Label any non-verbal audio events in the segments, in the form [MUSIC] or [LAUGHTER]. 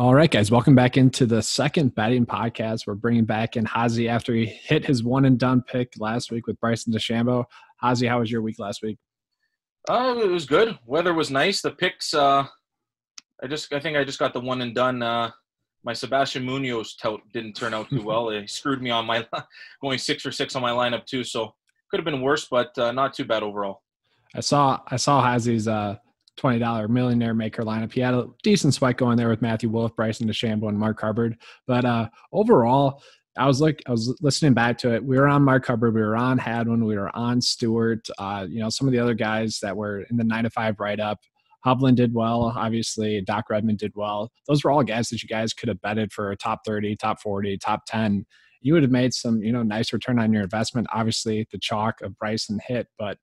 All right, guys, welcome back into the second betting podcast. We're bringing back in Hazy after he hit his one and done pick last week with Bryson DeChambeau. Hazy, how was your week last week? Uh, it was good. Weather was nice. The picks, uh, I just, I think I just got the one and done. Uh, my Sebastian Munoz tout didn't turn out too [LAUGHS] well. He screwed me on my [LAUGHS] going six for six on my lineup too. So could have been worse, but uh, not too bad overall. I saw, I saw Hazy's uh, twenty dollar millionaire maker lineup. He had a decent spike going there with Matthew Wolff, Bryson DeChambeau, and Mark Hubbard. But uh, overall, I was like, I was listening back to it. We were on Mark Hubbard, we were on Hadwin, we were on Stuard. Uh, you know, some of the other guys that were in the nine to five write up. Hovland did well, obviously. Doc Redman did well. Those were all guys that you guys could have betted for a top 30, top 40, top 10. You would have made some, you know, nice return on your investment. Obviously, the chalk of Bryson hit, but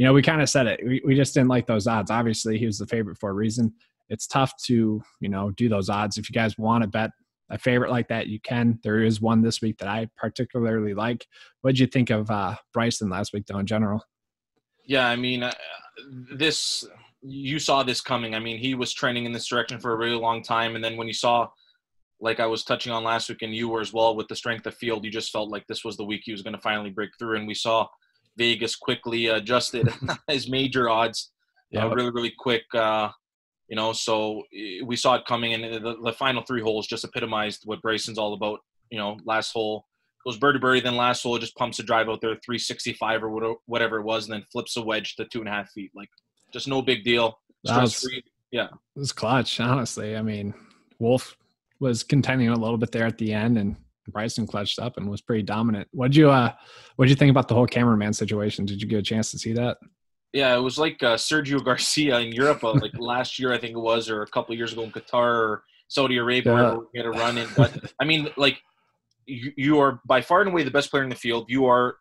you know, we kind of said it. We, we just didn't like those odds. Obviously, he was the favorite for a reason. It's tough to, you know, do those odds. If you guys want to bet a favorite like that, you can. There is one this week that I particularly like. What did you think of uh, Bryson last week, though, in general? Yeah, I mean, uh, this you saw this coming. I mean, he was trending in this direction for a really long time, and then when you saw, like I was touching on last week, and you were as well with the strength of field, you just felt like this was the week he was going to finally break through, and we saw Vegas quickly adjusted [LAUGHS] [LAUGHS] his major odds yeah. Uh, really, really quick. Uh, you know, so eh, we saw it coming, and the, the final three holes just epitomized what Bryson's all about. You know, last hole goes birdie birdie, then last hole just pumps a drive out there, 365 or whatever it was, and then flips a wedge to two and a half feet. Like, just no big deal. Stress free. Yeah. It was clutch, honestly. I mean, Wolff was contending a little bit there at the end, and Bryson clutched up and was pretty dominant. What'd you uh what'd you think about the whole cameraman situation? Did you get a chance to see that? Yeah, it was like uh, Sergio [LAUGHS] Garcia in Europe, uh, like last year I think it was, or a couple years ago in Qatar or Saudi Arabia, yeah. where we had a run in. But I mean, like you, you are by far and away the best player in the field. You are.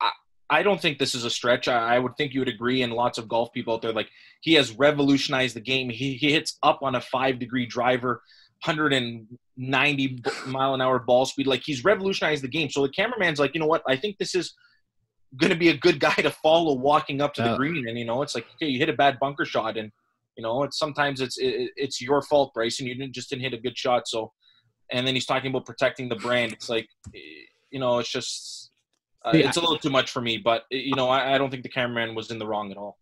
I, I don't think this is a stretch. I, I, would think you would agree, and lots of golf people out there, like he has revolutionized the game. He, he hits up on a five degree driver 190 mile an hour ball speed. Like he's revolutionized the game. So the cameraman's like, you know what? I think this is going to be a good guy to follow walking up to the green. And you know, it's like, okay, you hit a bad bunker shot, and you know, it's sometimes it's it, it's your fault, Bryson. You didn't just didn't hit a good shot. So, and then he's talking about protecting the brand. It's like, you know, it's just. Uh, it's a little too much for me, but you know, I, I don't think the cameraman was in the wrong at all.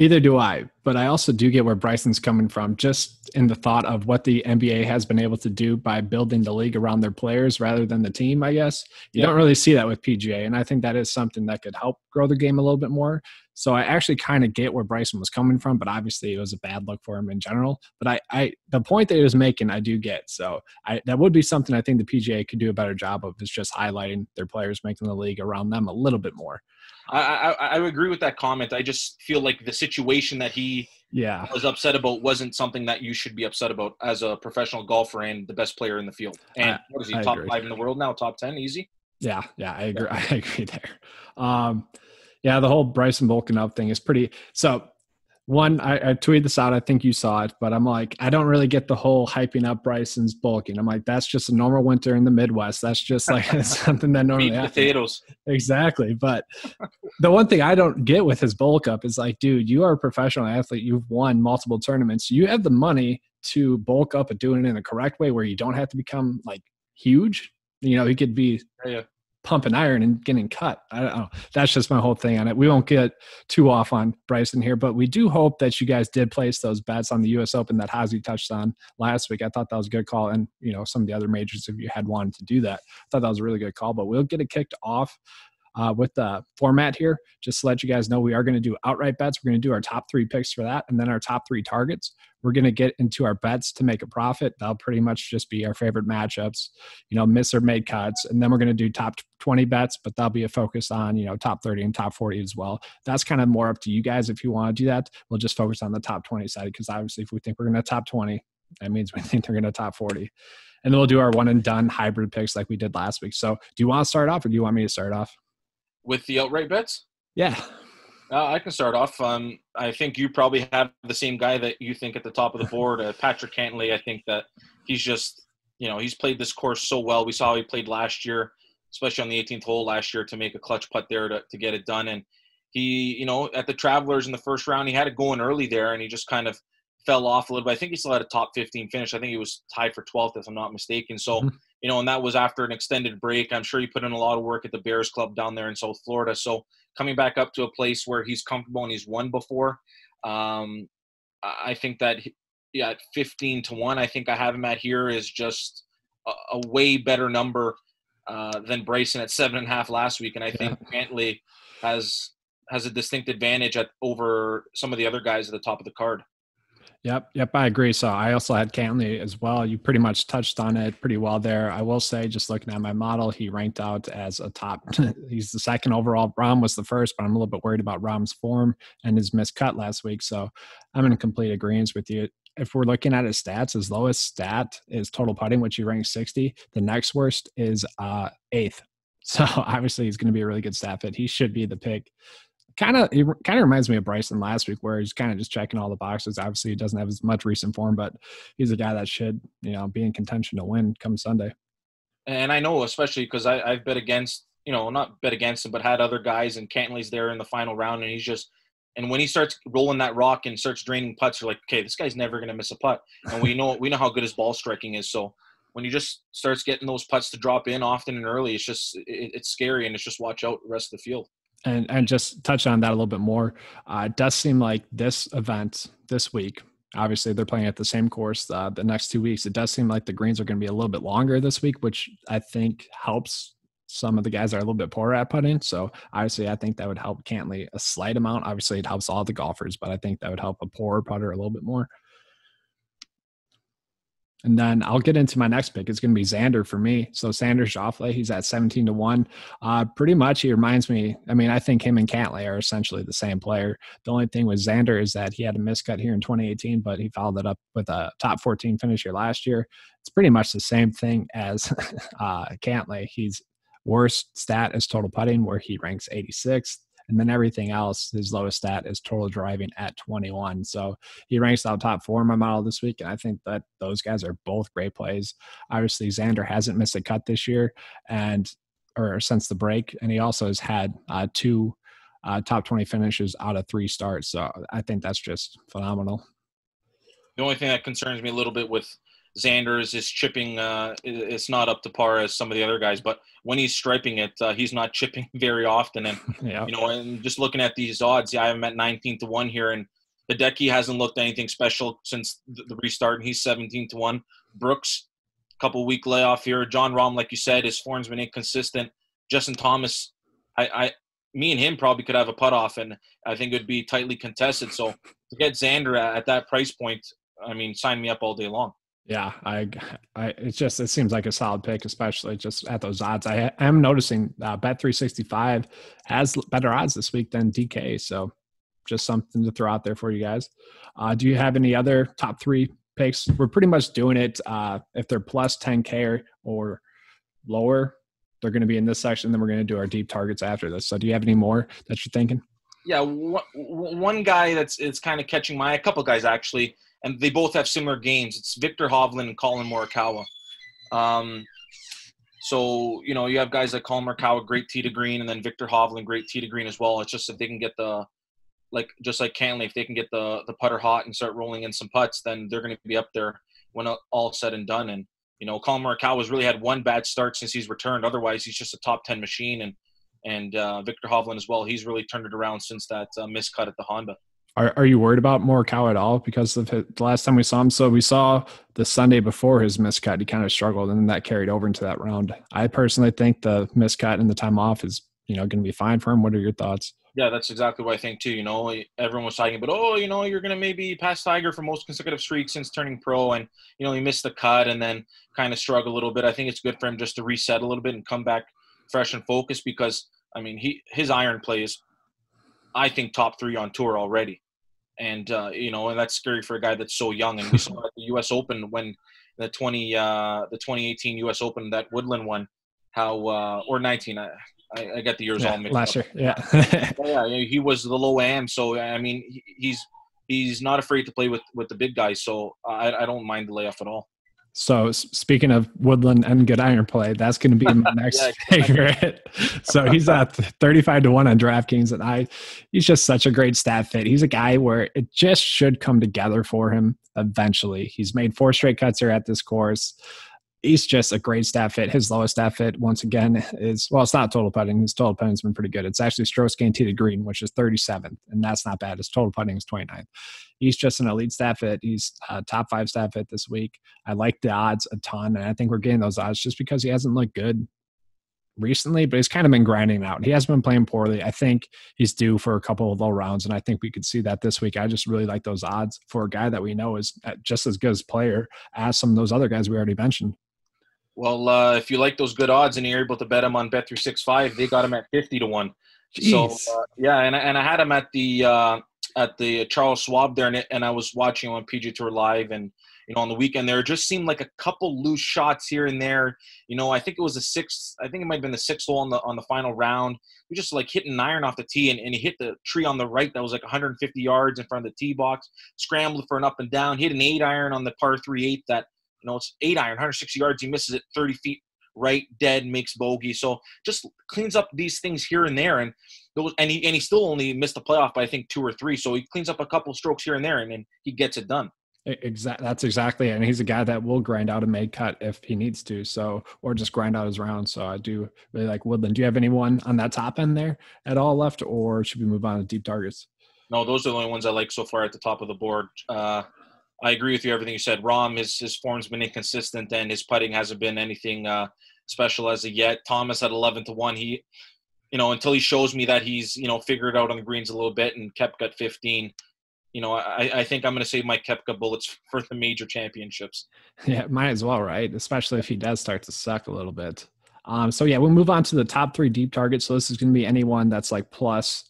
Either do I, but I also do get where Bryson's coming from, just in the thought of what the NBA has been able to do by building the league around their players rather than the team, I guess. You yeah. don't really see that with PGA, and I think that is something that could help grow the game a little bit more. So I actually kind of get where Bryson was coming from, but obviously it was a bad look for him in general. But I, I the point that he was making, I do get. So I, that would be something I think the PGA could do a better job of is just highlighting their players, making the league around them a little bit more. I, I, I agree with that comment. I just feel like the situation that he yeah was upset about wasn't something that you should be upset about as a professional golfer and the best player in the field. And I, what is he I top agree. five in the world now? Top ten, easy. Yeah, yeah, I agree. Yeah. [LAUGHS] I agree there. Um, yeah, the whole Bryson bulking up thing is pretty. So one, I, I, tweeted this out. I think you saw it, but I'm like, I don't really get the whole hyping up Bryson's bulking. I'm like, that's just a normal winter in the Midwest. That's just like [LAUGHS] [LAUGHS] something that normally happens. potatoes. Exactly. But [LAUGHS] the one thing I don't get with his bulk up is like, dude, you are a professional athlete. You've won multiple tournaments. You have the money to bulk up and doing it in the correct way where you don't have to become like huge. You know, he could be yeah pumping iron and getting cut. I don't know. That's just my whole thing on it. We won't get too off on Bryson here, but we do hope that you guys did place those bets on the U.S. Open that Hazy touched on last week. I thought that was a good call, and you know some of the other majors if you had wanted to do that, I thought that was a really good call. But we'll get it kicked off uh, with the format here. Just to let you guys know, we are going to do outright bets. We're going to do our top three picks for that, and then our top three targets. We're going to get into our bets to make a profit. That'll pretty much just be our favorite matchups, you know, miss or made cuts, and then we're going to do top 20 bets, but that'll be a focus on you know top 30 and top 40 as well. That's kind of more up to you guys if you want to do that. We'll just focus on the top 20 side because obviously, if we think we're going to top 20, that means we [LAUGHS] think they're going to top 40 and then we'll do our one and done hybrid picks like we did last week. So, do you want to start off, or do you want me to start off? With the outright bets? Yeah. Uh, I can start off. Um, I think you probably have the same guy that you think at the top of the board, uh, Patrick Cantlay. I think that he's just, you know, he's played this course so well. We saw he played last year, especially on the 18th hole last year to make a clutch putt there to, to get it done. And he, you know, at the Travelers in the first round, he had it going early there, and he just kind of fell off a little bit. I think he still had a top 15 finish. I think he was tied for 12th, if I'm not mistaken. So, mm-hmm. You know, and that was after an extended break. I'm sure he put in a lot of work at the Bears Club down there in South Florida. So, coming back up to a place where he's comfortable and he's won before, um, I think that, yeah, at 15 to 1, I think I have him at here is just a, a way better number uh, than Bryson at seven and a half last week. And I think yeah. Cantlay has has a distinct advantage at over some of the other guys at the top of the card. Yep, yep, I agree. So I also had Cantlay as well. You pretty much touched on it pretty well there. I will say, just looking at my model, he ranked out as a top. [LAUGHS] he's the second overall. Rahm was the first, but I'm a little bit worried about Rahm's form and his missed cut last week. So I'm in complete agreement with you. If we're looking at his stats, his lowest stat is total putting, which he ranks 60. The next worst is uh, eighth. [LAUGHS] So obviously he's going to be a really good stat fit. He should be the pick kind of it kind of reminds me of Bryson last week, where he's kind of just checking all the boxes. Obviously, he doesn't have as much recent form, but he's a guy that should you know be in contention to win come Sunday. And I know, especially because I've bet against you know not bet against him, but had other guys, and Cantlay's there in the final round, and he's just and when he starts rolling that rock and starts draining putts, you're like, okay, this guy's never going to miss a putt. And we know we know how good his ball striking is. So when he just starts getting those putts to drop in often and early, it's just it, it's scary, and it's just watch out the rest of the field and and just touch on that a little bit more. Uh, it does seem like this event this week. Obviously, they're playing at the same course uh, the next two weeks. It does seem like the greens are going to be a little bit longer this week, which I think helps some of the guys that are a little bit poorer at putting. So obviously, I think that would help Cantlay a slight amount. Obviously, it helps all the golfers, but I think that would help a poorer putter a little bit more. And then I'll get into my next pick. It's going to be Xander for me. So Xander Schauffele, he's at 17 to 1. Uh, pretty much he reminds me, I mean, I think him and Cantlay are essentially the same player. The only thing with Xander is that he had a miscut here in 2018, but he followed it up with a top 14 finish here last year. It's pretty much the same thing as [LAUGHS] uh, Cantlay. He's worst stat is total putting, where he ranks 86th. And then everything else, his lowest stat is total driving at 21. So he ranks out top four in my model this week. And I think that those guys are both great plays. Obviously, Xander hasn't missed a cut this year and or since the break. And he also has had uh, two uh, top 20 finishes out of three starts. So I think that's just phenomenal. The only thing that concerns me a little bit with Xander's is chipping. Uh, it's not up to par as some of the other guys, but when he's striping it, uh, he's not [LAUGHS] chipping very often. And [LAUGHS] yeah. you know, and just looking at these odds, yeah, I am at 19 to one here, and the Hideki hasn't looked anything special since the restart, and he's 17 to one. Brooks, couple week layoff here. Jon Rahm, like you said, his form's been inconsistent. Justin Thomas, I, I, me and him probably could have a putt off, and I think it would be tightly contested. So to get Xander at, at that price point, I mean, sign me up all day long. Yeah, I, I, it's just it seems like a solid pick, especially just at those odds. I am noticing uh, Bet three sixty five has better odds this week than DK, so just something to throw out there for you guys. Uh, do you have any other top three picks? We're pretty much doing it. Uh, if they're plus ten k or, or lower, they're going to be in this section. Then we're going to do our deep targets after this. So, do you have any more that you're thinking? Yeah, one, one guy that's it's kind of catching my a couple guys actually and they both have similar games. It's Viktor Hovland and Collin Morikawa. Um, so you know you have guys like Collin Morikawa, great tee to green, and then Viktor Hovland, great tee to green as well. It's just if they can get the like just like Cantlay, if they can get the the putter hot and start rolling in some putts, then they're going to be up there when all said and done. And you know, Collin Morikawa's really had one bad start since he's returned. Otherwise, he's just a top ten machine. And and uh, Viktor Hovland as well. He's really turned it around since that uh, miscut at the Honda. Are, are you worried about Morikawa at all because of his, the last time we saw him? So we saw the Sunday before his miscut, he kind of struggled, and then that carried over into that round. I personally think the miscut and the time off is you know going to be fine for him. What are your thoughts? Yeah, that's exactly what I think too. You know, everyone was talking about, oh, you know, you're going to maybe pass Tiger for most consecutive streaks since turning pro, and you know, he missed the cut and then kind of struggled a little bit. I think it's good for him just to reset a little bit and come back fresh and focused because I mean, he his iron play is, I think, top three on tour already and uh, you know, and that's scary for a guy that's so young. And we [LAUGHS] saw at the U.S. Open when the twenty uh, the 2018 U.S. Open that Woodland won, how uh, or 19. I, I, I got the years yeah, all mixed last up. year. Yeah, yeah, [LAUGHS] he was the low am. So I mean, he's he's not afraid to play with with the big guys. So I, I don't mind the layoff at all. So speaking of Woodland and good iron play, that's going to be my [LAUGHS] next yeah, favorite. [LAUGHS] so he's at 35 to 1 on DraftKings and I he's just such a great stat fit. He's a guy where it just should come together for him eventually. He's made four straight cuts here at this course he's just a great stat fit. His lowest stat fit, once again, is well, it's not total putting. His total putting's been pretty good. It's actually strokes gained to green, which is 37th, and that's not bad. His total putting is 29th. He's just an elite stat fit. He's a top five stat fit this week. I like the odds a ton, and I think we're getting those odds just because he hasn't looked good recently, but he's kind of been grinding out. He hasn't been playing poorly. I think he's due for a couple of low rounds, and I think we could see that this week. I just really like those odds for a guy that we know is uh, just as good as player as some of those other guys we already mentioned. Well, uh, if you like those good odds and you're able to bet them on Bet365, they got them at 50 to 1. Jeez. So, uh, yeah, and, and I had them at the uh, at the Charles Schwab there, and, and I was watching him on PGA Tour Live, and you know on the weekend there just seemed like a couple loose shots here and there. You know, I think it was the sixth. I think it might have been the sixth hole on the on the final round. He just like hitting an iron off the tee, and, and he hit the tree on the right that was like 150 yards in front of the tee box. Scrambled for an up and down. Hit an eight iron on the par three eight that you know, it's eight iron, 160 yards. He misses it 30 feet right, dead, makes bogey. So just cleans up these things here and there, and those, and he and he still only missed the playoff by I think two or three. So he cleans up a couple strokes here and there, and then he gets it done. Exactly. That's exactly, and he's a guy that will grind out a made cut if he needs to. So, or just grind out his round. So, I do really like Woodland. Do you have anyone on that top end there at all left, or should we move on to deep targets? No, those are the only ones I like so far at the top of the board. Uh, I agree with you everything you said. Rahm, his his form's been inconsistent and his putting hasn't been anything uh, special as of yet. Thomas at eleven to one. He, you know, until he shows me that he's you know figured out on the greens a little bit and kept at fifteen. You know, I, I think I'm going to save my Koepka bullets [LAUGHS] for the major championships. Yeah, might as well, right? Especially if he does start to suck a little bit. Um, so yeah, we'll move on to the top three deep targets. So this is going to be anyone that's like plus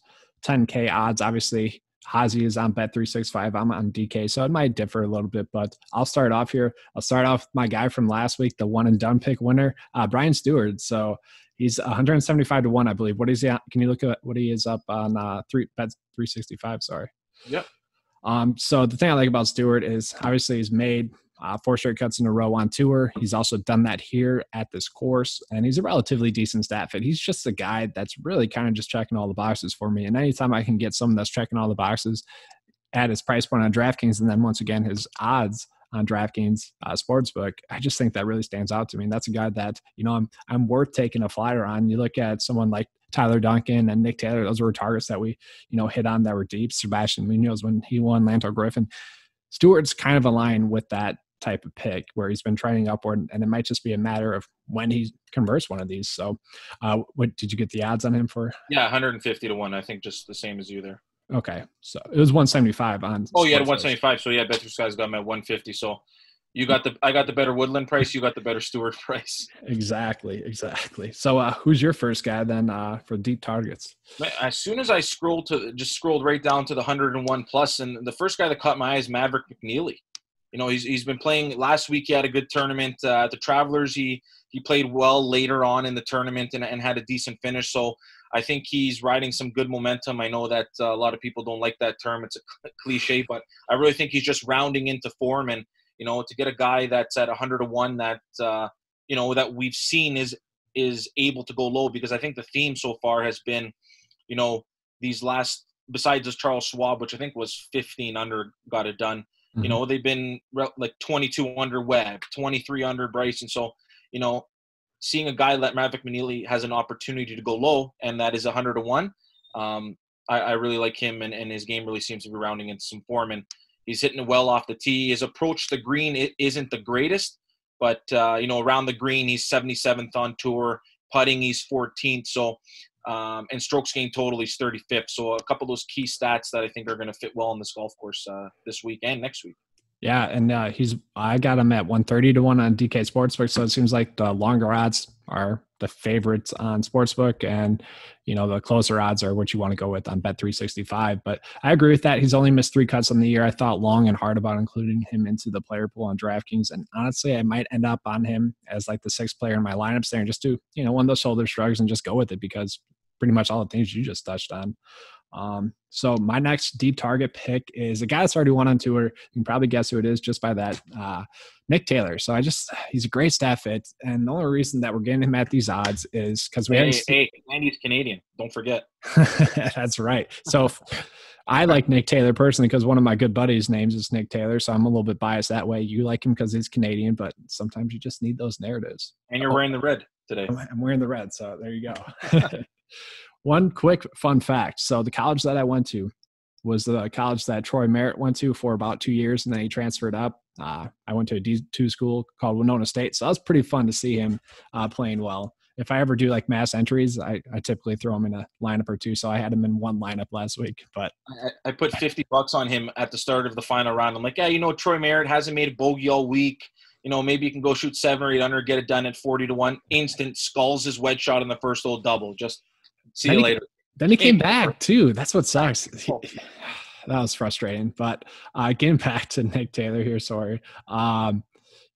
10k odds. Obviously, Hazy is on Bet365. I'm on DK, so it might differ a little bit, but I'll start off here. I'll start off my guy from last week, the one and done pick winner, uh, Brian Stuard. So he's 175 to one, I believe. What is he? Can you look at what he is up on uh, three Bet 365? Sorry. Yep. Um, so the thing I like about Stuard is obviously he's made uh, four straight cuts in a row on tour. He's also done that here at this course, and he's a relatively decent stat fit. He's just a guy that's really kind of just checking all the boxes for me. And anytime I can get someone that's checking all the boxes at his price point on DraftKings, and then once again his odds on DraftKings uh, Sportsbook, I just think that really stands out to me. And that's a guy that you know I'm I'm worth taking a flyer on. You look at someone like Tyler Duncan and Nick Taylor; those were targets that we you know hit on that were deep. Sebastian Munoz when he won Lanto Griffin. Stuard's kind of aligned with that type of pick where he's been trending upward, and it might just be a matter of when he converts one of these. So, uh, what did you get the odds on him for? Yeah, 150 to one. I think just the same as you there. Okay, so it was 175 on. Oh, yeah, 175. So yeah, bet guy's got him at 150. So you got the I got the better Woodland price. You got the better Stuard [LAUGHS] price. Exactly, exactly. So uh, who's your first guy then uh, for deep targets? As soon as I scrolled to just scrolled right down to the 101 plus, and the first guy that caught my eye is Maverick McNealy you know he's, he's been playing last week he had a good tournament uh, the travelers he he played well later on in the tournament and, and had a decent finish. So i think he's riding some good momentum. I know that uh, a lot of people don't like that term it's a [LAUGHS] cliche but i really think he's just rounding into form and you know to get a guy that's at 100 to 1 that uh, you know that we've seen is is able to go low because i think the theme so far has been you know these last besides this charles schwab which i think was 15 under got it done Mm-hmm. You know, they've been like 22 under Webb, 23 under Bryson. So, you know, seeing a guy like Maverick McNealy has an opportunity to go low, and that is 100 to 1. Um, I, I, really like him, and, and his game really seems to be rounding into some form. And he's hitting it well off the tee. His approach to green it isn't the greatest, but, uh, you know, around the green, he's 77th on tour. Putting, he's 14th. So um, and strokes gained total, he's 35th. So a couple of those key stats that I think are going to fit well on this golf course uh, this week and next week. Yeah, and uh, he's I got him at 130 to one on DK Sportsbook, so it seems like the longer odds are the favorites on Sportsbook, and you know the closer odds are what you want to go with on Bet 365. But I agree with that. He's only missed three cuts on the year. I thought long and hard about including him into the player pool on DraftKings, and honestly, I might end up on him as like the sixth player in my lineups there, and just do you know one of those shoulder shrugs and just go with it because pretty much all the things you just touched on. Um, so my next deep target pick is a guy that's already won on tour. You can probably guess who it is just by that. Uh, Nick Taylor. So I just he's a great stat fit, and the only reason that we're getting him at these odds is because we hey, haven't. Hey, and he's Canadian. Don't forget. [LAUGHS] that's right. So I like Nick Taylor personally because one of my good buddies' names is Nick Taylor. So I'm a little bit biased that way. You like him because he's Canadian, but sometimes you just need those narratives. And you're oh, wearing the red today. I'm wearing the red, so there you go. [LAUGHS] One quick fun fact. So the college that I went to was the college that Troy Merritt went to for about two years, and then he transferred up. Uh, I went to a D2 school called Winona State, so that was pretty fun to see him uh, playing well. If I ever do like mass entries, I, I, typically throw him in a lineup or two. So I had him in one lineup last week. But I, I put 50 bucks on him at the start of the final round. I'm like, yeah, you know, Troy Merritt hasn't made a bogey all week. You know, maybe you can go shoot seven or eight under, get it done at 40 to 1. Instant skulls his wedge shot in the first old double. Just See then you he, later. Then he came back too. That's what sucks. [SIGHS] that was frustrating. But uh, [LAUGHS] getting back to Nick Taylor here, sorry. Um,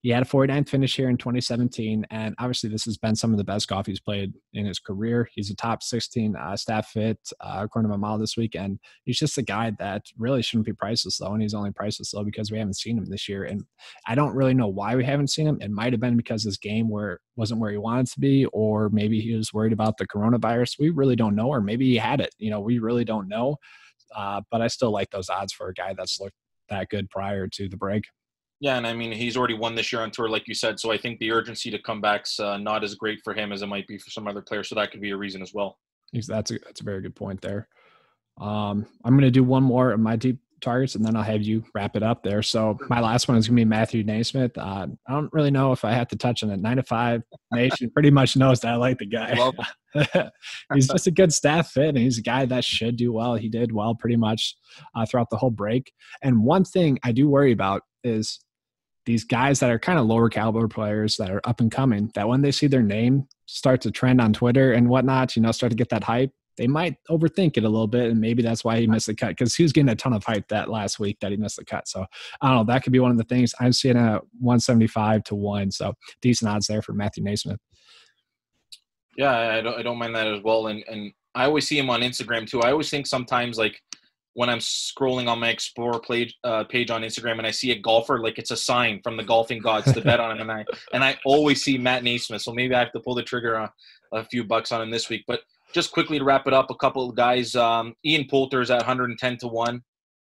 he had a 49th finish here in 2017, and obviously this has been some of the best golf he's played in his career. He's a top 16 uh, stat fit uh, according to my model this week, and he's just a guy that really shouldn't be priceless low, and he's only priceless low because we haven't seen him this year. And I don't really know why we haven't seen him. It might have been because his game where wasn't where he wanted to be, or maybe he was worried about the coronavirus. We really don't know, or maybe he had it. You know, we really don't know. Uh, but I still like those odds for a guy that's looked that good prior to the break. Yeah, and I mean he's already won this year on tour, like you said. So I think the urgency to come back's uh, not as great for him as it might be for some other players. So that could be a reason as well. That's a that's a very good point there. Um, I'm going to do one more of my deep targets, and then I'll have you wrap it up there. So my last one is going to be Matthew NeSmith. Uh, I don't really know if I have to touch on it. Nine to five nation pretty much knows that I like the guy. [LAUGHS] he's just a good stat fit, and he's a guy that should do well. He did well pretty much uh, throughout the whole break. And one thing I do worry about is these guys that are kind of lower caliber players that are up and coming that when they see their name start to trend on Twitter and whatnot, you know, start to get that hype, they might overthink it a little bit. And maybe that's why he missed the cut because he was getting a ton of hype that last week that he missed the cut. So I don't know. That could be one of the things I'm seeing at 175 to one. So decent odds there for Matthew NeSmith. Yeah, I don't, I don't mind that as well. And, and I always see him on Instagram too. I always think sometimes like when I'm scrolling on my Explore page uh, page on Instagram and I see a golfer, like it's a sign from the golfing gods to bet on him, and I [LAUGHS] and I always see Matt NeSmith. So maybe I have to pull the trigger on a few bucks on him this week. But just quickly to wrap it up, a couple of guys. Um, Ian Poulter is at 110 to one,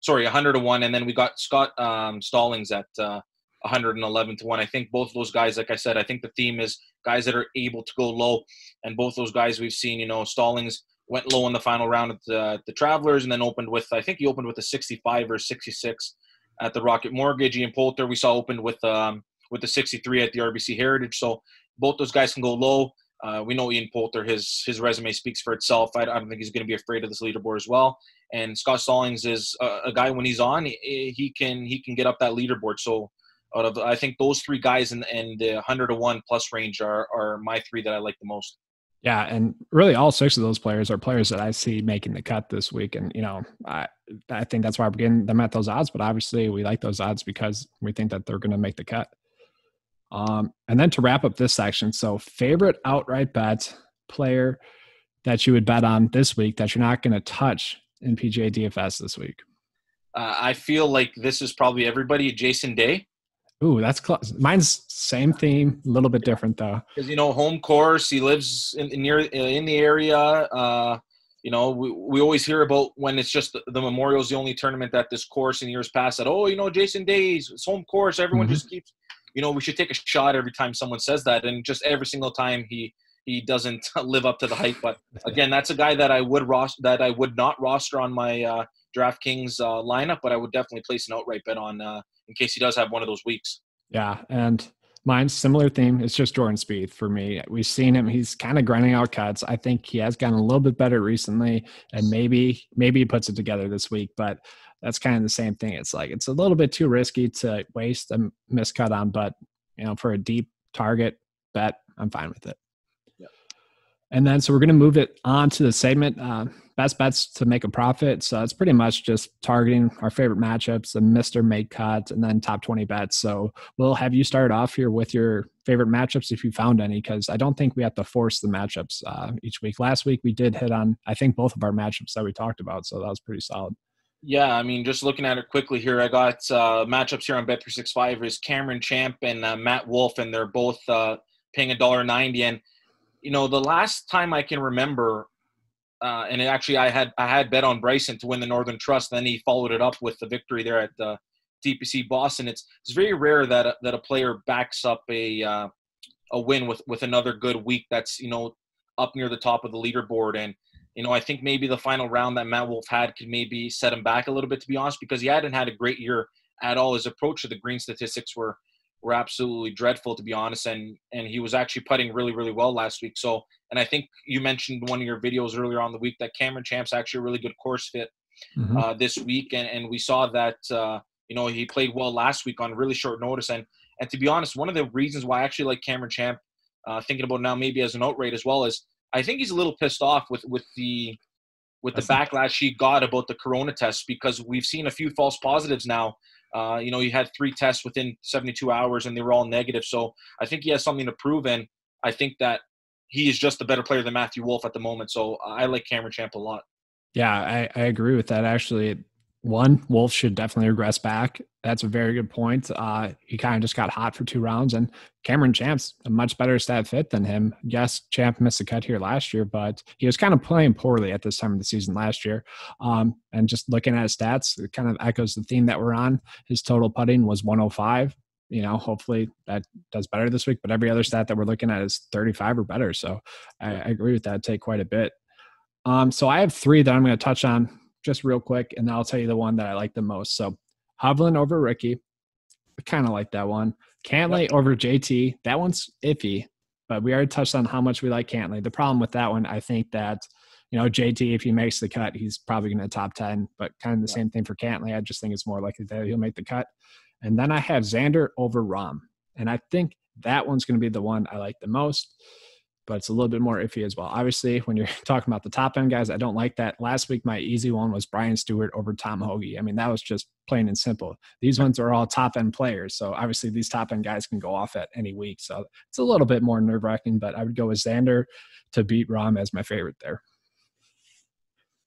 sorry, 100 to one, and then we got Scott um, Stallings at uh, 111 to one. I think both of those guys, like I said, I think the theme is guys that are able to go low, and both those guys we've seen. You know, Stallings went low in the final round at the, Travelers, and then opened with I think he opened with a 65 or 66 at the Rocket Mortgage. Ian Poulter we saw opened with um, with the 63 at the RBC Heritage. So both those guys can go low. Uh, we know Ian Poulter, his his resume speaks for itself. I, I don't think he's going to be afraid of this leaderboard as well. And Scott Stallings is a, a, guy when he's on, he, he can he can get up that leaderboard. So out of I think those three guys in, in the 100 to one plus range are are my three that I like the most. Yeah, and really all six of those players are players that I see making the cut this week, and you know, I I think that's why we're getting them at those odds. But obviously, we like those odds because we think that they're going to make the cut. Um, and then to wrap up this section, so favorite outright bet player that you would bet on this week that you're not going to touch in PGA DFS this week. Uh, I feel like this is probably everybody. Jason Day. Ooh, that's close. Mine's same theme, a little bit different though. Because you know, home course. He lives in, in near in the area. Uh, you know, we, we always hear about when it's just the, the Memorial's the only tournament at this course in years past. That oh, you know, Jason Day's it's home course. Everyone mm-hmm. just keeps. You know, we should take a shot every time someone says that, and just every single time he he doesn't [LAUGHS] live up to the hype. But [LAUGHS] again, that's a guy that I would roster that I would not roster on my uh, DraftKings uh, lineup, but I would definitely place an outright bet on uh, in case he does have one of those weeks. Yeah, and mine's similar theme. It's just Jordan Spieth for me. We've seen him; he's kind of grinding out cuts. I think he has gotten a little bit better recently, and maybe maybe he puts it together this week. But that's kind of the same thing. It's like it's a little bit too risky to waste a miscut on, but you know, for a deep target bet, I'm fine with it. And then, so we're going to move it on to the segment uh, best bets to make a profit. So it's pretty much just targeting our favorite matchups, the Mr. Make Cut, and then top 20 bets. So we'll have you start off here with your favorite matchups if you found any, because I don't think we have to force the matchups uh, each week. Last week we did hit on, I think, both of our matchups that we talked about. So that was pretty solid. Yeah, I mean, just looking at it quickly here, I got uh, matchups here on Bet365 is Cameron Champ and uh, Matt Wolff, and they're both uh, paying a dollar ninety. And you know, the last time I can remember, uh, and actually I had I had bet on Bryson to win the Northern Trust. Then he followed it up with the victory there at the TPC Boston. It's it's very rare that a, that a player backs up a uh, a win with with another good week that's you know up near the top of the leaderboard. And you know I think maybe the final round that Matt Wolff had could maybe set him back a little bit to be honest because he hadn't had a great year at all. His approach to the green statistics were were absolutely dreadful to be honest and and he was actually putting really really well last week so and i think you mentioned one of your videos earlier on the week that cameron champ's actually a really good course fit mm-hmm. uh, this week and and we saw that uh, you know he played well last week on really short notice and and to be honest one of the reasons why i actually like cameron champ uh, thinking about now maybe as an outright as well as i think he's a little pissed off with with the with the backlash he got about the corona test because we've seen a few false positives now uh, you know, he had three tests within 72 hours and they were all negative. So I think he has something to prove. And I think that he is just a better player than Matthew Wolff at the moment. So I like Cameron Champ a lot. Yeah, I, I agree with that. Actually, one, Wolff should definitely regress back. That's a very good point. Uh, he kind of just got hot for two rounds, and Cameron Champ's a much better stat fit than him. Yes, Champ missed a cut here last year, but he was kind of playing poorly at this time of the season last year. Um, and just looking at his stats, it kind of echoes the theme that we're on. His total putting was 105. You know, hopefully that does better this week, but every other stat that we're looking at is 35 or better. So I, I agree with that. Take quite a bit. Um, so I have three that I'm going to touch on just real quick, and I'll tell you the one that I like the most. So Hovland over Rickie, kind of like that one. Cantlay yep. over JT, that one's iffy, but we already touched on how much we like Cantlay. The problem with that one, I think that you know JT, if he makes the cut, he's probably going to top ten. But kind of the yep. same thing for Cantlay. I just think it's more likely that he'll make the cut. And then I have Xander over Rahm, and I think that one's going to be the one I like the most but it's a little bit more iffy as well. Obviously, when you're [LAUGHS] talking about the top end guys, I don't like that. Last week, my easy one was Brian Stuard over Tom Hoge. I mean, that was just plain and simple. These ones are all top end players. So obviously, these top end guys can go off at any week. So it's a little bit more nerve wracking, but I would go with Xander to beat Rahm as my favorite there.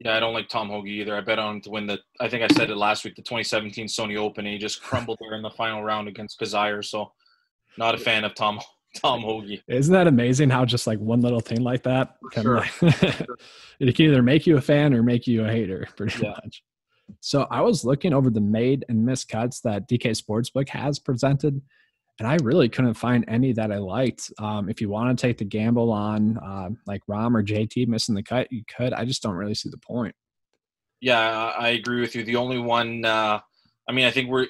Yeah, I don't like Tom Hoge either. I bet on him to win the. I think I said it last week, the 2017 Sony Open, and he just crumbled there in the final round against Kizzire. So, not a fan of Tom Tom Hoge. Isn't that amazing how just like one little thing like that can, sure. like, [LAUGHS] it can either make you a fan or make you a hater, pretty yeah. much. So I was looking over the made and missed cuts that DK Sportsbook has presented, and I really couldn't find any that I liked. Um, if you want to take the gamble on uh, like Rahm or JT missing the cut, you could. I just don't really see the point. Yeah, I agree with you. The only one, uh, I mean, I think we're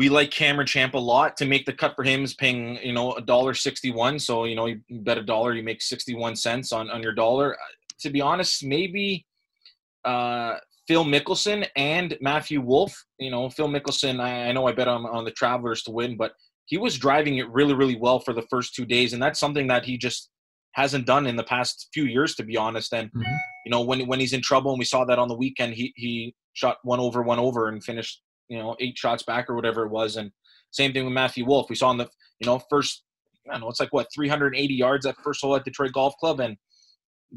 we like Cameron Champ a lot. To make the cut for him is paying, you know, a dollar sixty-one. So you know, you bet a dollar, you make sixty-one cents on on your dollar. To be honest, maybe uh, Phil Mickelson and Matthew Wolff. You know, Phil Mickelson. I, I know I bet on on the Travelers to win, but he was driving it really, really well for the first two days, and that's something that he just hasn't done in the past few years, to be honest. And mm-hmm. you know, when when he's in trouble, and we saw that on the weekend, he he shot one over, one over, and finished you know eight shots back or whatever it was. And same thing with Matthew Wolff. We saw in the you know first I don't know it's like what 380 yards at first hole at Detroit Golf Club and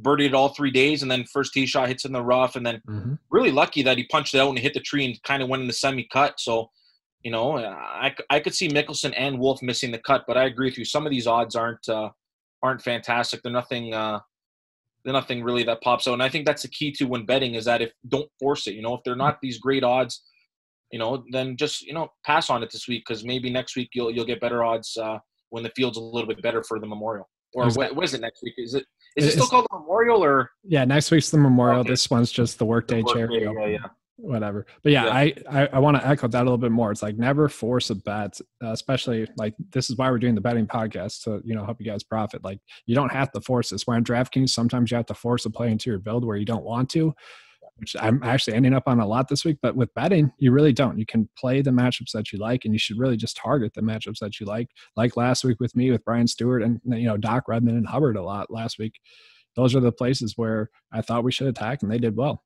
birdied all three days and then first tee shot hits in the rough and then mm-hmm. really lucky that he punched it out and hit the tree and kind of went in the semi cut. So you know I, I could see Mickelson and Wolff missing the cut, but I agree with you. Some of these odds aren't uh, aren't fantastic. They're nothing. Uh, they're nothing really that pops out. And I think that's the key to when betting is that if don't force it. You know, if they're not these great odds, you know, then just you know pass on it this week because maybe next week you'll you'll get better odds uh, when the field's a little bit better for the Memorial. Or what, what is it next week? Is it is it still called the Memorial or? Yeah, next week's the Memorial. Okay. This one's just the Workday chair. Yeah, yeah. Whatever, but yeah, yeah. I I, I want to echo that a little bit more. It's like never force a bet, uh, especially like this is why we're doing the betting podcast to you know help you guys profit. Like you don't have to force this. Where on DraftKings, sometimes you have to force a play into your build where you don't want to which I'm actually ending up on a lot this week. But with betting, you really don't. You can play the matchups that you like, and you should really just target the matchups that you like. Like last week with me with Brian Stuard and you know Doc Redman and Hubbard a lot last week. those are the places where I thought we should attack, and they did well.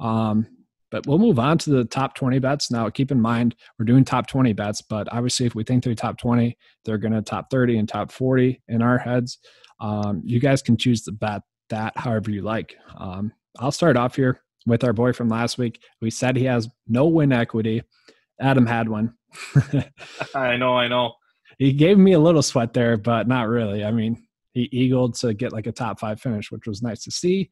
Um, but we'll move on to the top 20 bets. Now, keep in mind, we're doing top 20 bets, but obviously, if we think they're top 20, they're going to top 30 and top 40 in our heads. Um, you guys can choose to bet that however you like. Um, I'll start off here with our boy from last week. We said he has no win equity. Adam had one. [LAUGHS] I know, I know. He gave me a little sweat there, but not really. I mean, he eagled to get like a top five finish, which was nice to see,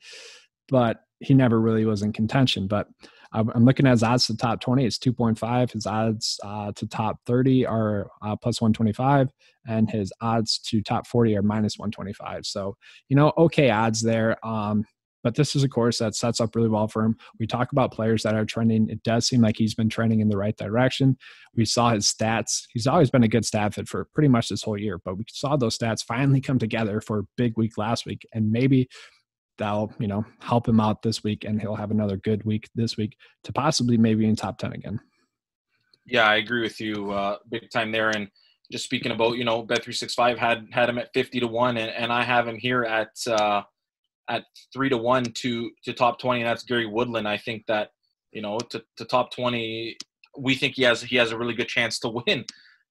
but he never really was in contention. But I'm looking at his odds to top 20. It's 2.5. His odds uh, to top 30 are uh, plus 125, and his odds to top 40 are minus 125. So, you know, okay odds there. Um, but this is a course that sets up really well for him. We talk about players that are trending. It does seem like he's been trending in the right direction. We saw his stats. He's always been a good stat fit for pretty much this whole year, but we saw those stats finally come together for a big week last week. And maybe that'll you know help him out this week and he'll have another good week this week to possibly maybe in top 10 again yeah i agree with you uh, big time there and just speaking about you know bet 365 had had him at 50 to 1 and, and i have him here at uh, at 3 to 1 to to top 20 and that's gary woodland i think that you know to, to top 20 we think he has he has a really good chance to win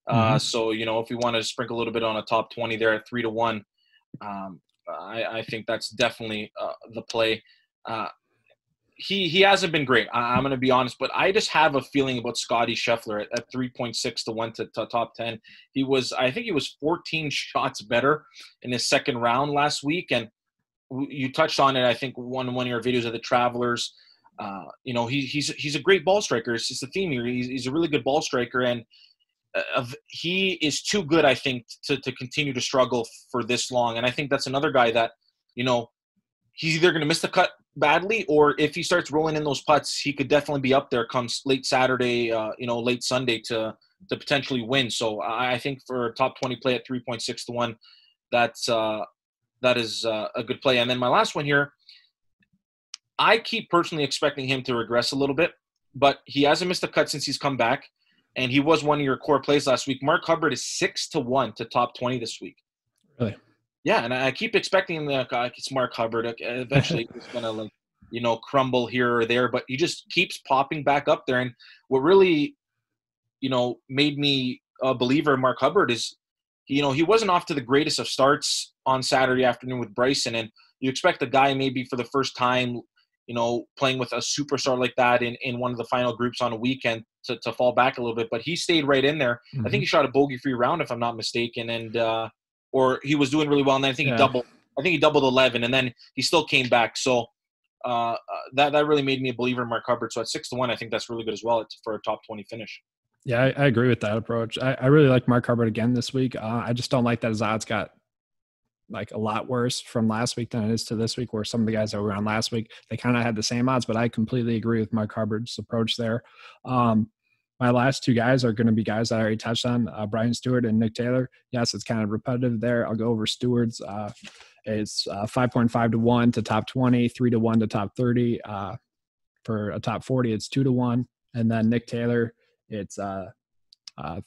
uh, mm-hmm. so you know if we want to sprinkle a little bit on a top 20 there at 3 to 1 um, I, I think that's definitely uh, the play. Uh, he he hasn't been great. I, am going to be honest, but I just have a feeling about Scotty Scheffler at, at 3.6 to one to, to, top 10. He was, I think, he was 14 [LAUGHS] shots better in his second round last week, and you touched on it. I think one one of your videos of the Travelers. Uh, you know, he, he's he's a great ball striker. It's just the theme here. He's, he's a really good ball striker, and of he is too good, I think, to, to continue to struggle for this long. And I think that's another guy that, you know, he's either going to miss the cut badly, or if he starts rolling in those putts, he could definitely be up there comes late Saturday, uh, you know, late Sunday to to potentially win. So I think for a top twenty play at three point six to one, that's uh, that is uh, a good play. And then my last one here, I keep personally expecting him to regress a little bit, but he hasn't missed a cut since he's come back and he was one of your core plays last week. Mark Hubbard is six to one to top twenty this week. Really? Yeah, and I keep expecting the uh, it's Mark Hubbard. Eventually, [LAUGHS] he's gonna like you know crumble here or there, but he just keeps popping back up there. And what really, you know, made me a believer in Mark Hubbard is, you know, he wasn't off to the greatest of starts on Saturday afternoon with Bryson, and you expect the guy maybe for the first time you know, playing with a superstar like that in, in one of the final groups on a weekend to, to fall back a little bit. But he stayed right in there. Mm-hmm. I think mm-hmm. he shot a bogey free round, if I'm not mistaken, and uh, or he was doing really well. And then I think yeah. he doubled. I think he doubled eleven, and then he still came back. So uh, uh, that that really made me a believer in Mark Hubbard. So at six to one, I think that's really good as well for a top twenty finish. Yeah, I, I agree with that approach. I, I, really like Mark Hubbard again this week. Uh, I just don't like that his odds got like a lot worse from last week than it is to this week, where some of the guys that were on last week, they kind of had the same odds, but I completely agree with Mark Hubbard's approach there. Um, my last two guys are going to be guys that I already touched on, uh, Brian Stuard and Nick Taylor. Yes, it's kind of repetitive there. I'll go over Stuard's. Uh, it's uh, 5.5 to 1 to top 20, 3 to 1 to top 30. Uh, for a top 40, it's 2 to 1. And then Nick Taylor, it's uh, uh,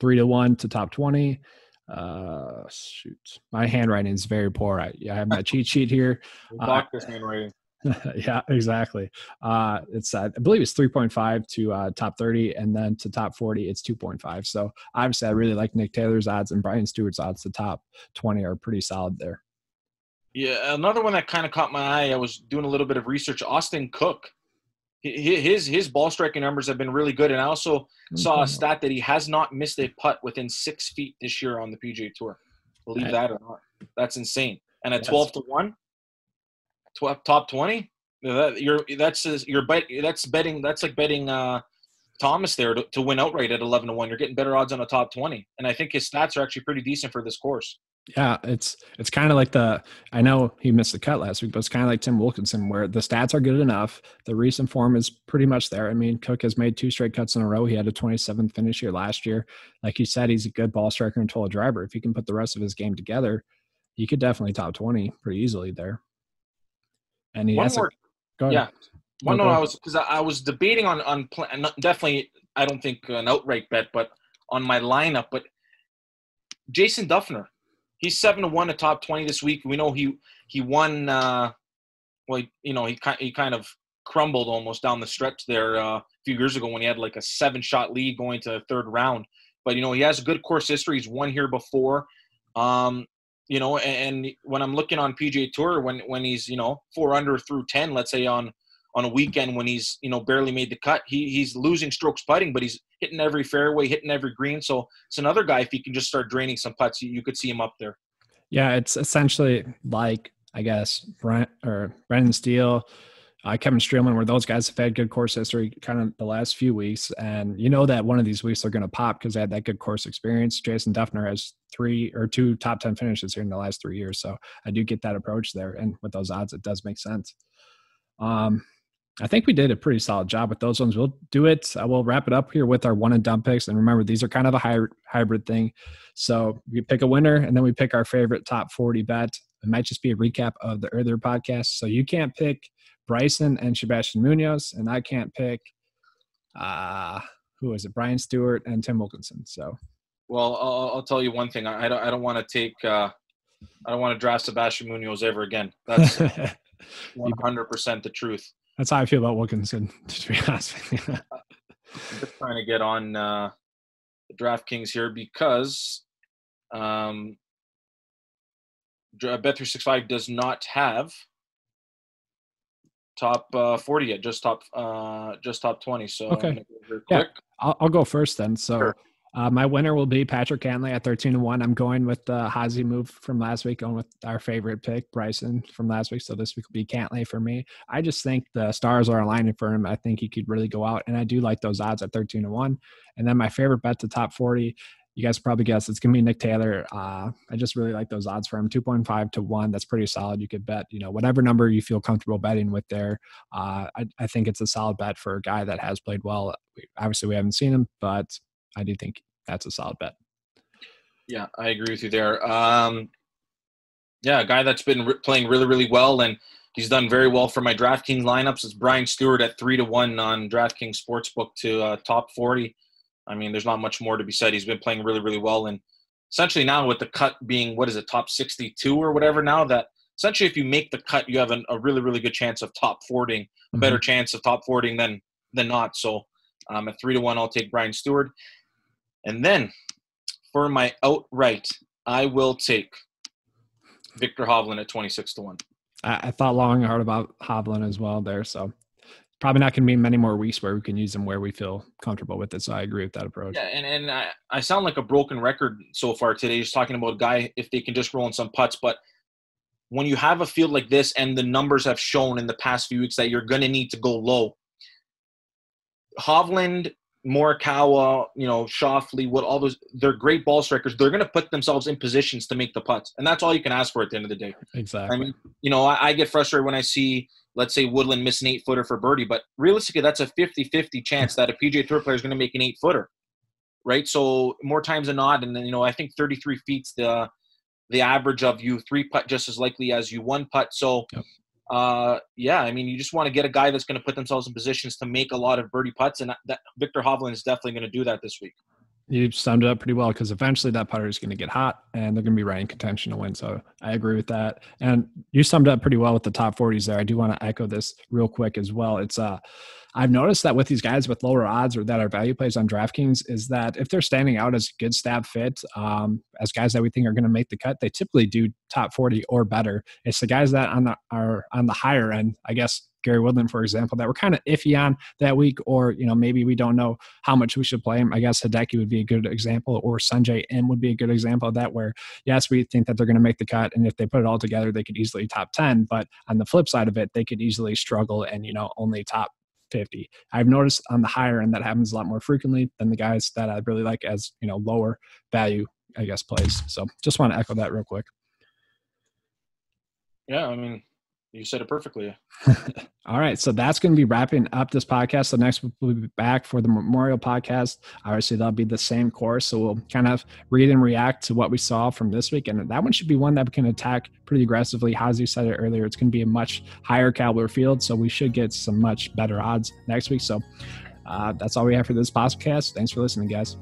3 to 1 to top 20 uh shoot. My handwriting is very poor. I, I have my cheat sheet here. [LAUGHS] Doctor's uh, handwriting. [LAUGHS] Yeah exactly. Uh it's uh, i believe it's 3.5 to uh top 30 and then to top 40 it's 2.5 so obviously i really like nick taylor's odds and brian Stuard's odds. The top 20 are pretty solid there. Yeah another one that kind of caught my eye i was doing a little bit of research austin cook his his ball striking numbers have been really good, and I also saw a stat that he has not missed a putt within six feet this year on the PGA Tour. Believe that or not, that's insane. And at twelve to one, top twenty, you're that's you're bet that's betting that's like betting uh, Thomas there to, to win outright at eleven to one. You're getting better odds on a top twenty, and I think his stats are actually pretty decent for this course. Yeah, it's it's kind of like the I know he missed the cut last week, but it's kind of like Tim Wilkinson, where the stats are good enough. The recent form is pretty much there. I mean, Cook has made two straight cuts in a row. He had a 27th finish here last year. Like you said, he's a good ball striker and total driver. If he can put the rest of his game together, he could definitely top 20 pretty easily there. And he One has more, a, go ahead. Yeah. One no, I was because I was debating on on definitely I don't think an outright bet, but on my lineup. But Jason Dufner, he's seven to one to top twenty this week. We know he he won. Uh, well, you know, he he kind of crumbled almost down the stretch there uh, a few years ago when he had like a seven shot lead going to the third round. But you know, he has a good course history. He's won here before. Um, you know, and, and when I'm looking on PGA Tour, when when he's you know four under through ten, let's say on on a weekend when he's you know barely made the cut, he he's losing strokes putting, but he's hitting every fairway, hitting every green. So it's another guy. If he can just start draining some putts, you, you could see him up there. Yeah, it's essentially like I guess Brent or Brendan Steele, uh, Kevin Streelman, where those guys have had good course history kind of the last few weeks. And you know that one of these weeks they're going to pop because they had that good course experience. Jason Dufner has three or two top 10 finishes here in the last three years. So I do get that approach there. And with those odds, it does make sense. Um, I think we did a pretty solid job with those ones. We'll do it. I will wrap it up here with our one and done picks. And remember, these are kind of a hybrid hybrid thing. So we pick a winner and then we pick our favorite top 40 bet. It might just be a recap of the earlier podcast. So you can't pick Bryson and Sebastian Munoz, and I can't pick uh who is it? Brian Stuard and Tim Wilkinson. So well, I'll, I'll tell you one thing. I, I don't I don't want to take uh I don't want to draft Sebastian Munoz ever again. That's [LAUGHS] 100% the truth. That's how I feel about Wilkinson, [LAUGHS] to be honest with you. I'm just trying to get on uh, DraftKings here because um, Bet365 does not have top uh, 40 yet, just top uh, just top 20. So okay. yeah, I'll, I'll, go first then. So sure. Uh, my winner will be Patrick Cantlay at 13 to 1. I'm going with the Hazy move from last week, going with our favorite pick, Bryson, from last week. So this week will be Cantlay for me. I just think the stars are aligning for him. I think he could really go out, and I do like those odds at 13 to 1. And then my favorite bet to top 40, you guys probably guess it's going to be Nick Taylor. Uh, I just really like those odds for him 2.5 to 1. That's pretty solid. You could bet, you know, whatever number you feel comfortable betting with there. Uh, I, I think it's a solid bet for a guy that has played well. Obviously, we haven't seen him, but I do think that's a solid bet. Yeah, I agree with you there. Um, yeah, a guy that's been re- playing really, really well, and he's done very well for my DraftKings lineups is Brian Stuard at three to one on DraftKings Sportsbook to uh, top forty. I mean, there's not much more to be said. He's been playing really, really well, and essentially now with the cut being what is it, top sixty-two or whatever now that essentially if you make the cut, you have an, a really, really good chance of top fording, a better mm-hmm. chance of top fording than than not. So um, at three to one, I'll take Brian Stuard. And then for my outright, I will take Viktor Hovland at 26 to 1. I, I thought long and hard about Hovland as well there. So probably not going to be many more weeks where we can use them where we feel comfortable with it. So I agree with that approach. Yeah, and, and I, I sound like a broken record so far today, just talking about a guy if they can just roll in some putts. But when you have a field like this and the numbers have shown in the past few weeks that you're going to need to go low, Hovland Morikawa, you know, Schauffele, what all those they're great ball strikers. They're going to put themselves in positions to make the putts, and that's all you can ask for at the end of the day. Exactly. I mean, you know, I, I get frustrated when I see, let's say, Woodland miss an eight footer for birdie, but realistically, that's a 50-50 chance that a PGA Tour player is going to make an eight footer, right? So more times than not, and then you know, I think thirty three feet's the the average of you three putt just as likely as you one putt. So yep uh, yeah, I mean, you just want to get a guy that's going to put themselves in positions to make a lot of birdie putts, and that Viktor Hovland is definitely going to do that this week. You summed it up pretty well because eventually that putter is going to get hot and they're going to be right in contention to win. So I agree with that. And you summed up pretty well with the top 40s there. I do want to echo this real quick as well. It's uh I've noticed that with these guys with lower odds or that are value plays on DraftKings is that if they're standing out as good stat fit, um, as guys that we think are going to make the cut, they typically do top 40 or better. It's the guys that on the, are on the higher end, I guess Gary Woodland, for example, that we're kind of iffy on that week, or you know maybe we don't know how much we should play him. I guess Hideki would be a good example, or Sungjae Im would be a good example of that. Where yes, we think that they're going to make the cut, and if they put it all together, they could easily top ten. But on the flip side of it, they could easily struggle and you know only top 50. I've noticed on the higher end that happens a lot more frequently than the guys that I really like as, you know, lower value, I guess, plays. So just want to echo that real quick. Yeah, I mean, you said it perfectly. [LAUGHS] All right. So that's going to be wrapping up this podcast. So next week we'll be back for the Memorial podcast. Obviously, that'll be the same course. So we'll kind of read and react to what we saw from this week. And that one should be one that we can attack pretty aggressively. As you said it earlier, it's going to be a much higher caliber field. So we should get some much better odds next week. So uh, that's all we have for this podcast. Thanks for listening, guys.